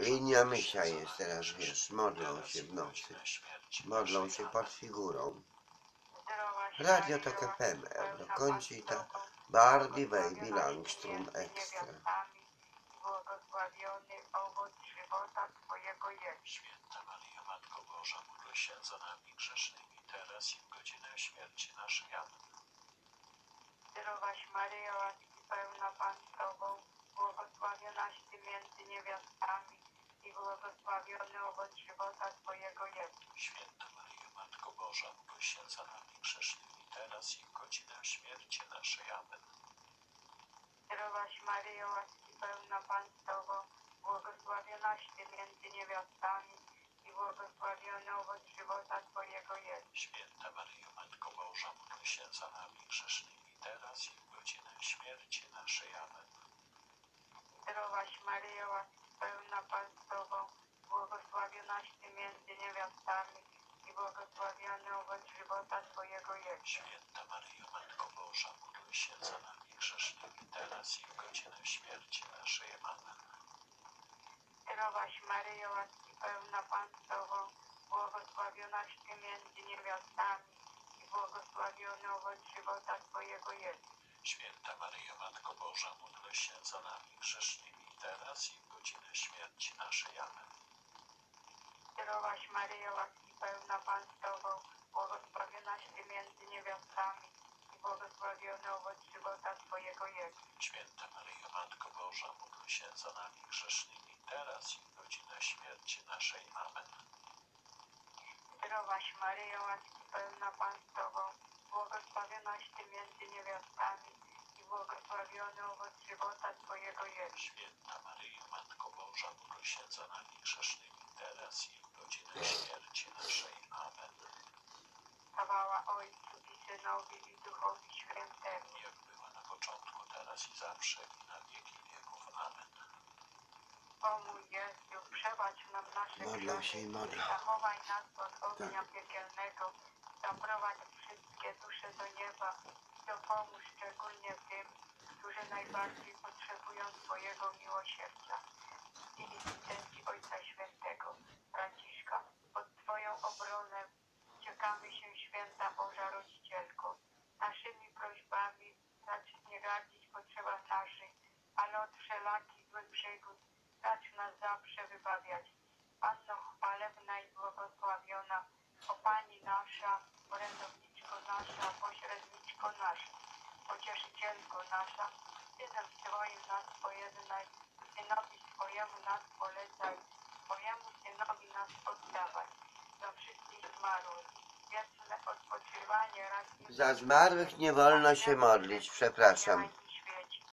Linia mysia jest teraz, wiesz, modlą się w nocy. Modlą się pod figurą. Radio to KFM, Eurokończy i ta Barbie Baby Langstrom Extra. Błogosławiony owoc żywota Twojego Jezus. Święta Maryjo, Matko Boża, módl się za nami grzesznymi, teraz i w godzinę śmierci naszej. Amen. Zdrowaś Maryjo, łaski pełna Pan z Tobą, błogosławionaś Ty między niewiastami błogosławiony owoc żywota Twojego Jezus. Święta Maryjo, Matko Boża, módl się za nami grzesznymi, teraz i w godzinę śmierci naszej. Amen. Zdrowaś Maryjo, łaski pełna Pan z Tobą, błogosławionaś Ty między niewiastami i błogosławiony owoc żywota Twojego Jezus. Święta Maryjo, Matko Boża, módl się za nami grzesznymi, teraz i w godzinę śmierci naszej. Amen. Zdrowaś Maryjo, łaski pełna Pan z Tobą, błogosławionaś Ty między niewiastami i błogosławiony owoc żywota Twojego. Święta Maryjo, Matko Boża, módl się za nami grzesznymi, teraz i w godzinę śmierci naszej. Amen. Zdrowaś Maryjo, łaski pełna Pan z Tobą, błogosławionaś Ty między niewiastami i błogosławiony owoc żywota Twojego Jezus. Święta Maryjo, Matko Boża, módl się za nami grzesznymi, teraz i w godzinę śmierci. Zdrowaś Maryjo, łaski pełna Pan z Tobą, błogosławionaś Ty między niewiastami i błogosławiony owoc żywota Twojego Jezus. Święta Maryjo, Matko Boża, módl się za nami grzesznymi, teraz i w godzinę śmierci naszej. Amen. Zdrowaś Maryjo, łaski pełna Pan z Tobą, błogosławionaś Ty między niewiastami i błogosławiony owoc żywota Twojego Jezus. Święta Maryjo, Matko Boża, módl się za nami grzesznymi, teraz i w godzinę śmierci naszej. Amen. Chwała Ojcu i Synowi i Duchowi Świętemu. Jak była na początku, teraz i zawsze, i na wieki wieków. Amen. O mój Jezu, przebacz nam nasze grzechy, się i zachowaj nas od ognia piekielnego, zaprowadź wszystkie dusze do nieba i dopomóż szczególnie tym, którzy najbardziej potrzebują Twojego miłosierdzia. Święta Boża Rodzicielko. Naszymi prośbami racz nie gardzić potrzebach naszych, ale od wszelakich złych przygód racz nas zawsze wybawiać. Panno chwalebna i błogosławiona, o Pani nasza, orędowniczko nasza, pośredniczko nasza, pocieszycielko nasza, Synem Twoim nas pojednaj, Synowi swojemu nas polecaj, Twojemu Synowi nas oddawaj, za wszystkich zmarłych, wieczne odpoczywanie raz i Za zmarłych nie wolno się modlić, przepraszam.